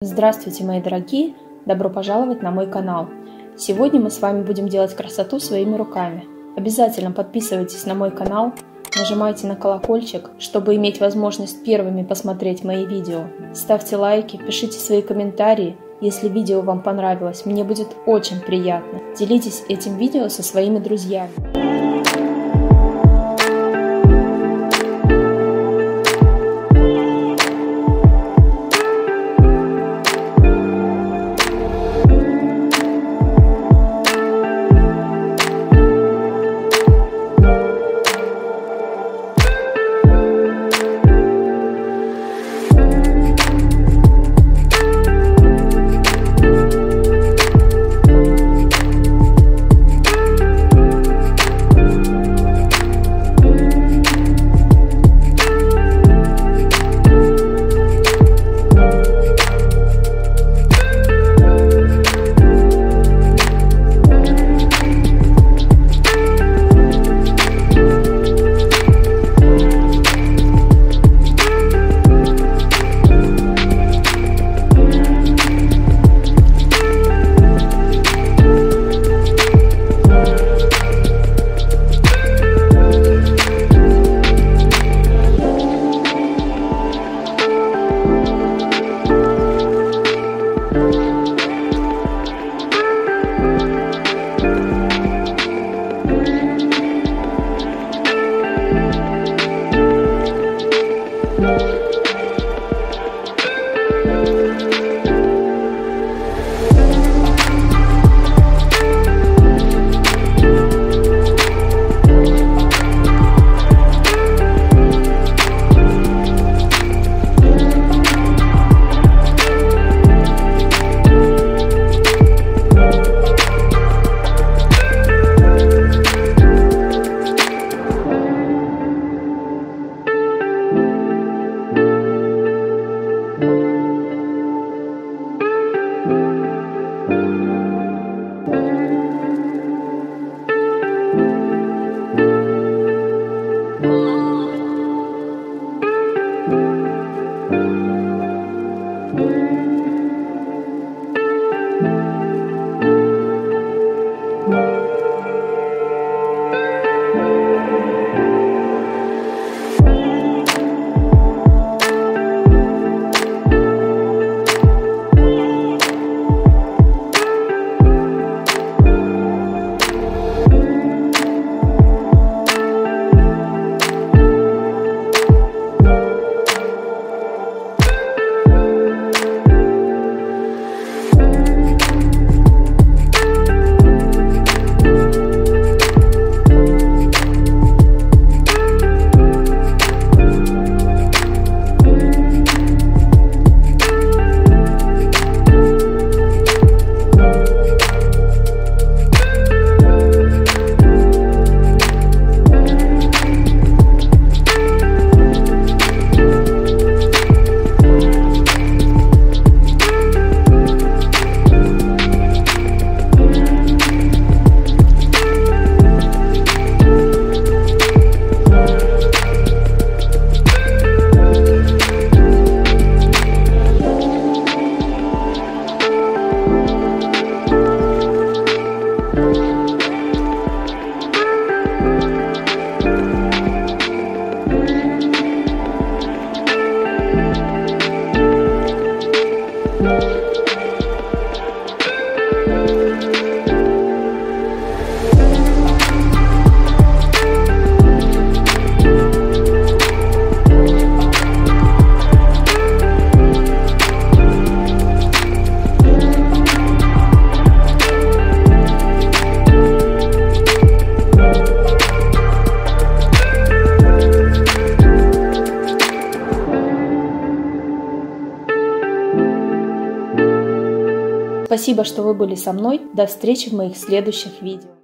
Здравствуйте, мои дорогие! Добро пожаловать на мой канал! Сегодня мы с вами будем делать красоту своими руками. Обязательно подписывайтесь на мой канал, нажимайте на колокольчик, чтобы иметь возможность первыми посмотреть мои видео. Ставьте лайки, пишите свои комментарии, если видео вам понравилось, мне будет очень приятно. Делитесь этим видео со своими друзьями. Спасибо, что вы были со мной. До встречи в моих следующих видео.